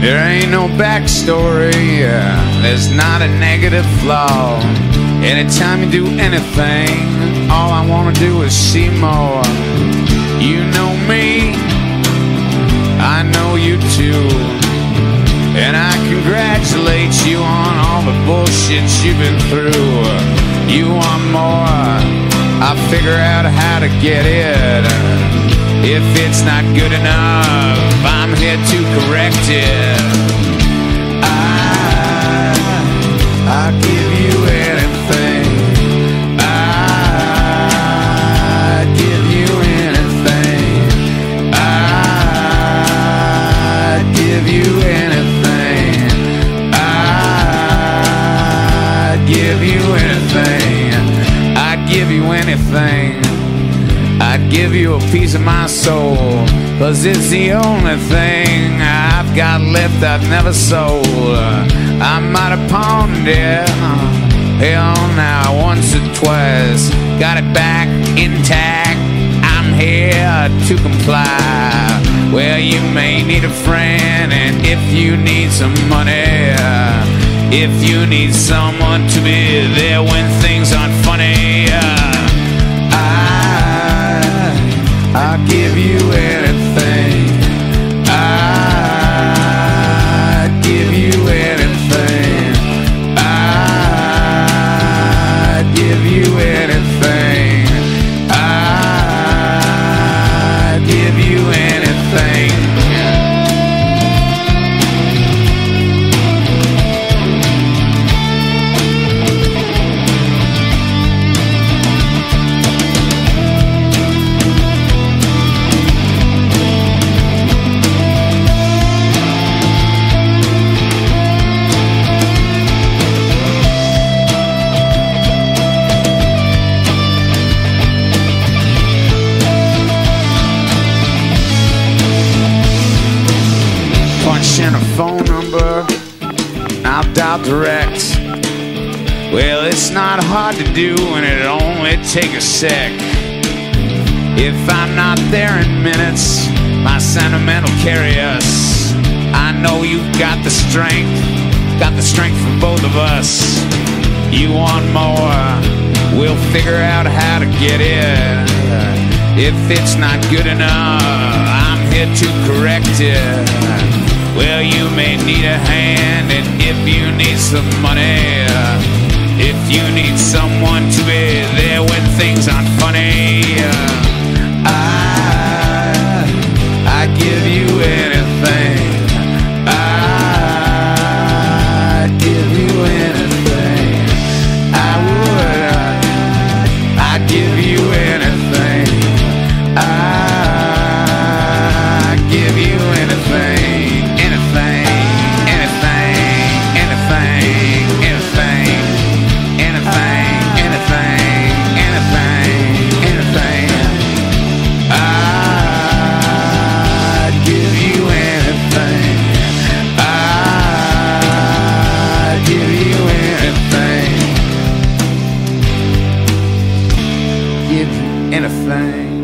There ain't no backstory, there's not a negative flaw. Anytime you do anything, all I wanna do is see more. You know me, I know you too. And I congratulate you on all the bullshit you've been through. You want more, I figure out how to get it. If it's not good enough, I'm here to correct it. Give you a piece of my soul. Cause it's the only thing I've got left I've never sold. I might have pawned it. Uh, Hell, now once or twice. Got it back intact. I'm here to comply. Well, you may need a friend, and if you need some money, if you need someone to be there when things aren't funny, uh, I'll dial direct. Well, it's not hard to do, and it'll only take a sec. If I'm not there in minutes, my sentiment will carry us. I know you've got the strength, got the strength for both of us. You want more, we'll figure out how to get it. If it's not good enough, I'm here to correct it. Well, you may need a hand, and if you need some money, if you need someone to be there when things aren't funny, thing